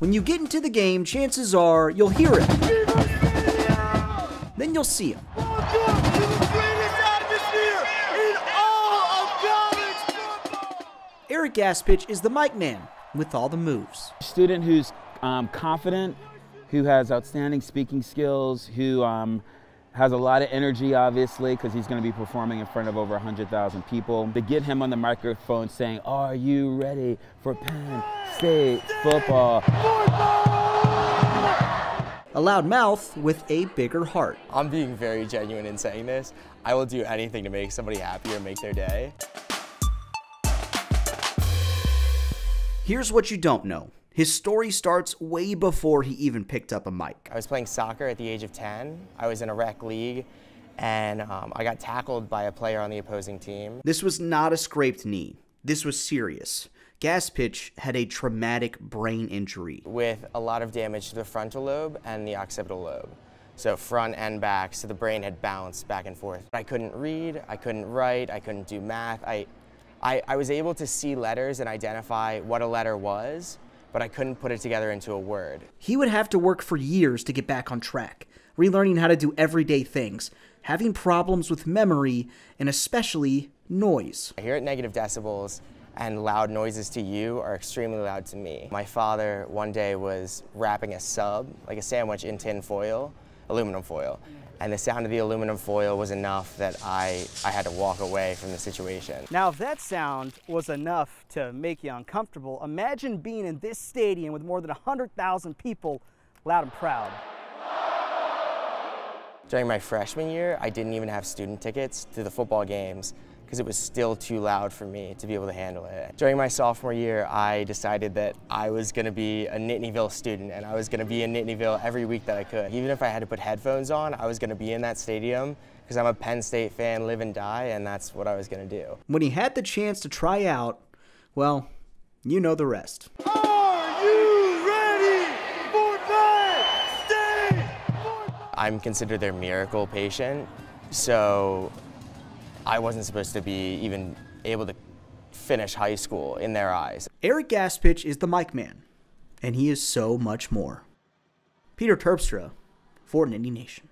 When you get into the game, chances are you'll hear him. Then you'll see him. Eric Gaspich is the mic man with all the moves. Student who's um, confident, who has outstanding speaking skills, who um, has a lot of energy, obviously, because he's going to be performing in front of over 100,000 people. To get him on the microphone saying, Are you ready for Penn State football? A loud mouth with a bigger heart. I'm being very genuine in saying this. I will do anything to make somebody happy or make their day. Here's what you don't know. His story starts way before he even picked up a mic. I was playing soccer at the age of 10. I was in a rec league and um, I got tackled by a player on the opposing team. This was not a scraped knee. This was serious. Gaspich had a traumatic brain injury. With a lot of damage to the frontal lobe and the occipital lobe. So front and back, so the brain had bounced back and forth. I couldn't read, I couldn't write, I couldn't do math. I, I, I was able to see letters and identify what a letter was, but I couldn't put it together into a word. He would have to work for years to get back on track, relearning how to do everyday things, having problems with memory, and especially noise. I hear at negative decibels, and loud noises to you are extremely loud to me. My father one day was wrapping a sub, like a sandwich, in tin foil, aluminum foil and the sound of the aluminum foil was enough that I, I had to walk away from the situation. Now, if that sound was enough to make you uncomfortable, imagine being in this stadium with more than 100,000 people loud and proud. During my freshman year, I didn't even have student tickets to the football games because it was still too loud for me to be able to handle it. During my sophomore year, I decided that I was going to be a Nittanyville student and I was going to be in Nittanyville every week that I could. Even if I had to put headphones on, I was going to be in that stadium because I'm a Penn State fan, live and die, and that's what I was going to do. When he had the chance to try out, well, you know the rest. Are you ready for Penn State? I'm considered their miracle patient, so I wasn't supposed to be even able to finish high school in their eyes. Eric Gaspich is the mic man, and he is so much more. Peter Terpstra for Nittany Nation.